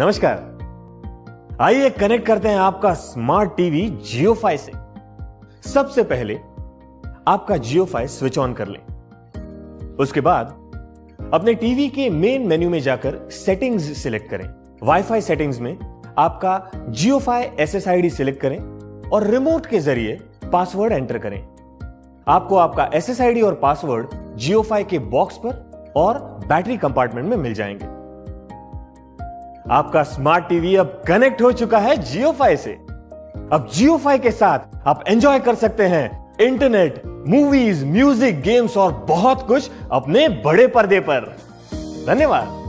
नमस्कार। आइए कनेक्ट करते हैं आपका स्मार्ट टीवी जियो फाई से। सबसे पहले आपका जियो फाई स्विच ऑन कर लें। उसके बाद अपने टीवी के मेन मेन्यू में जाकर सेटिंग्स सिलेक्ट करें। वाईफाई सेटिंग्स में आपका JioFi S S I D select करें और रिमोट के ज़रिए पासवर्ड एंटर करें। आपको आपका एस एस आई डी और पासवर्ड जियो फाई के बॉक्स पर और बैटरी कंपार्टमेंट में मिल जाएँगे। आपका स्मार्ट टीवी अब कनेक्ट हो चुका है जियो फाई से। अब जियो फाई के साथ आप एंजॉय कर सकते हैं इंटरनेट मूवीज़ म्यूज़िक गेम्स और बहुत कुछ अपने बड़े पर्दे पर। धन्यवाद।